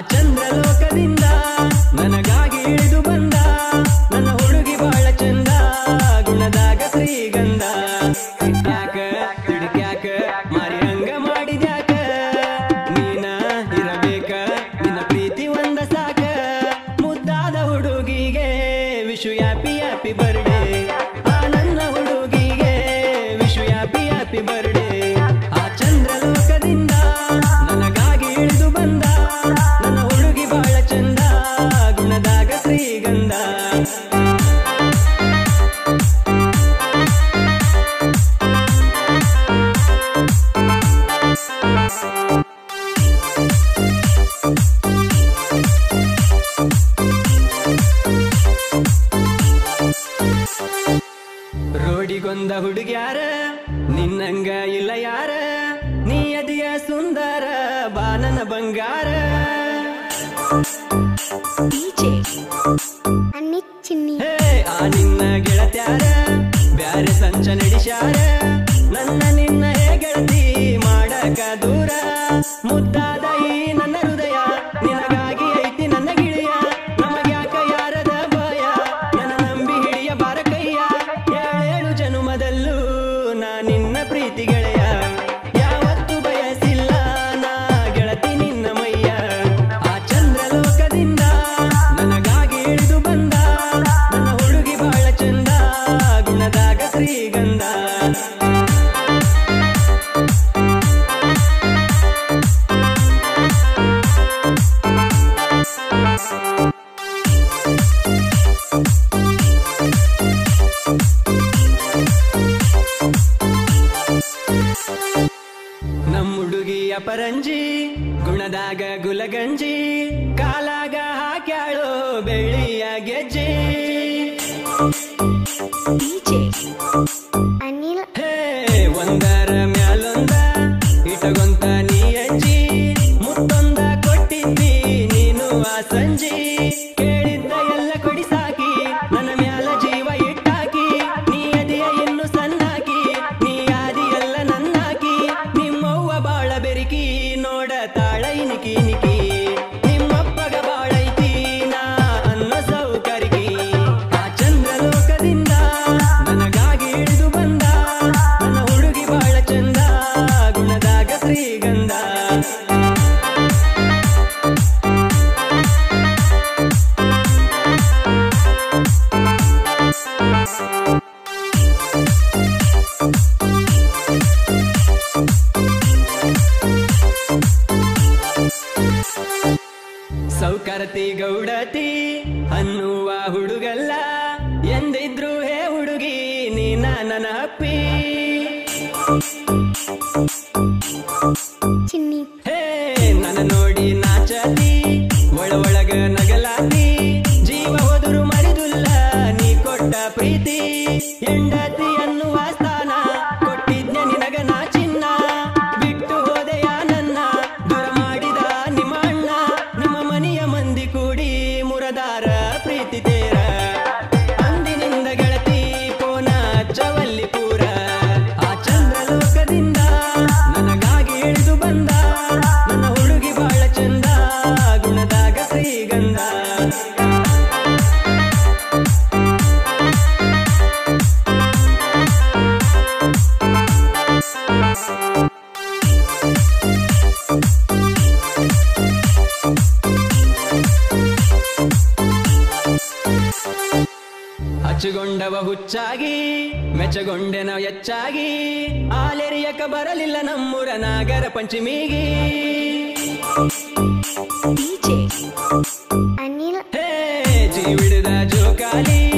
ಚಂದ್ರಲೋಕದಿಂದ ರೋಡಿಗೊಂದ ಹುಡುಗ್ಯಾರ ನಿನ್ನಂಗ ಇಲ್ಲ ಯಾರ? ನೀ ಅದಿಯ ಸುಂದರ ಬಾನನ ಬಂಗಾರ. ಬೆಳ್ಳಿಯ ಗೆಜ್ಜೆ ಸೌಕರತಿ ಗೌಡತಿ ಅನ್ನುವ ಹುಡುಗಲ್ಲ ಎಂದಿದ್ರು ಹೇ ಹುಡುಗಿ ನೀನ ನನ್ನ ಅಪ್ಪಿ. ಅಚ್ಚುಗೊಂಡವ ಹುಚ್ಚಾಗಿ ಮೆಚ್ಚಗೊಂಡೆನ ಹೆಚ್ಚಾಗಿ ಆಲೆರಿಯಕ ಬರಲಿಲ್ಲ ನಮ್ಮೂರ ನಾಗರ ಪಂಚಮಿಗೆ. ಜೀವಿಡದ ಜೋಕಾಲಿ.